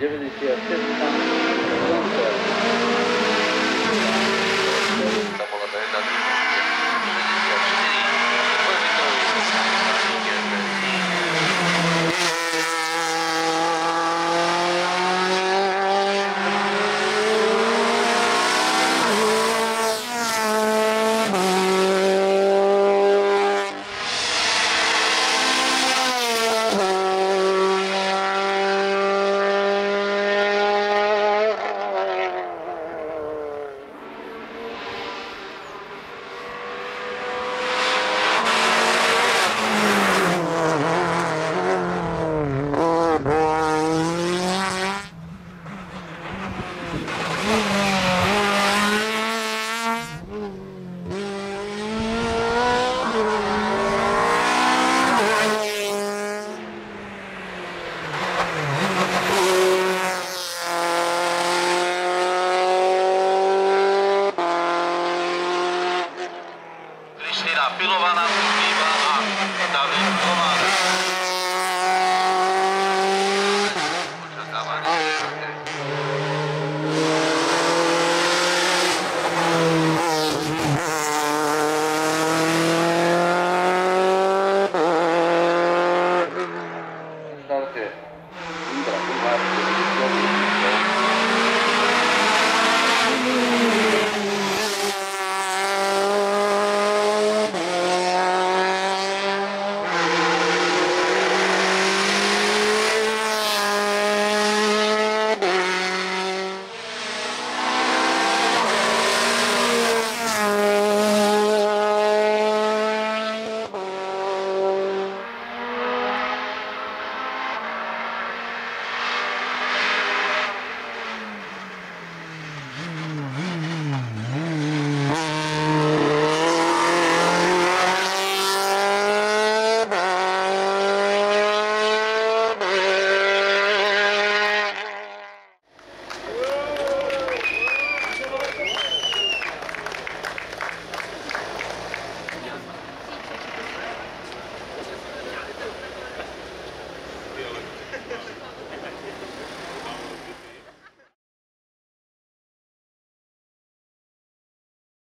longevity of 50 pounds. Bruno